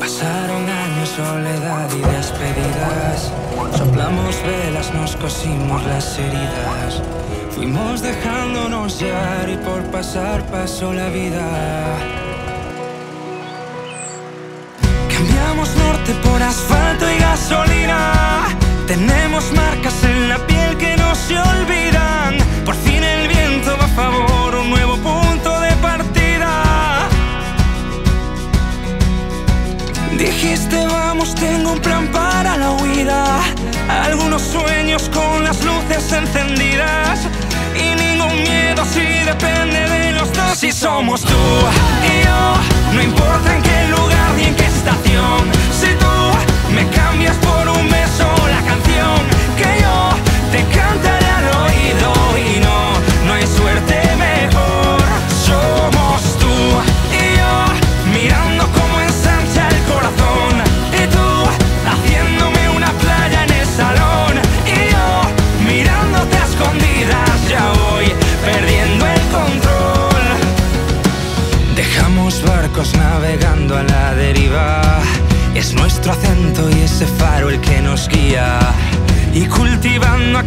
Pasaron años, soledad y despedidas. Soplamos velas, nos cosimos las heridas. Fuimos dejándonos llevar y por pasar pasó la vida. Cambiamos norte Dijiste vamos, tengo un plan para la huida. Algunos sueños con las luces encendidas. Y ningún miedo si depende de los dos. Si somos tú y yo, no importa en qué navegando a la deriva. Es nuestro acento y ese faro el que nos guía. Y cultivando